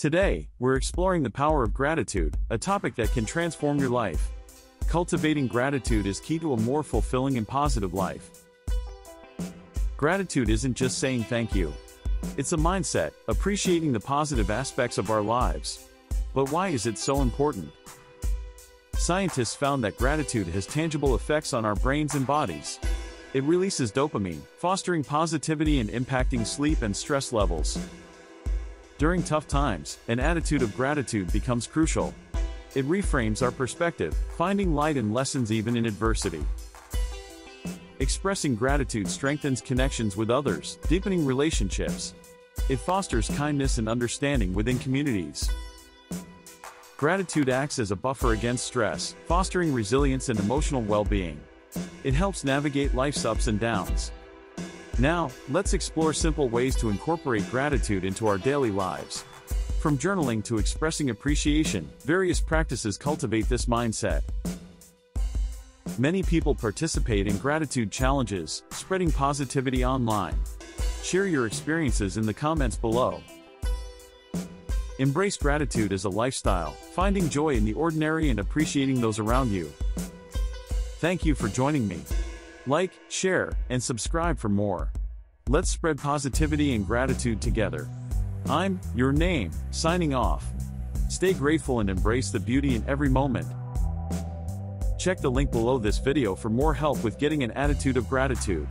Today, we're exploring the power of gratitude, a topic that can transform your life. Cultivating gratitude is key to a more fulfilling and positive life. Gratitude isn't just saying thank you. It's a mindset, appreciating the positive aspects of our lives. But why is it so important? Scientists found that gratitude has tangible effects on our brains and bodies. It releases dopamine, fostering positivity and impacting sleep and stress levels. During tough times, an attitude of gratitude becomes crucial. It reframes our perspective, finding light in lessons even in adversity. Expressing gratitude strengthens connections with others, deepening relationships. It fosters kindness and understanding within communities. Gratitude acts as a buffer against stress, fostering resilience and emotional well-being. It helps navigate life's ups and downs. Now, let's explore simple ways to incorporate gratitude into our daily lives. From journaling to expressing appreciation, various practices cultivate this mindset. Many people participate in gratitude challenges, spreading positivity online. Share your experiences in the comments below. Embrace gratitude as a lifestyle, finding joy in the ordinary and appreciating those around you. Thank you for joining me. Like, share, and subscribe for more. Let's spread positivity and gratitude together. I'm, your name, signing off. Stay grateful and embrace the beauty in every moment. Check the link below this video for more help with getting an attitude of gratitude.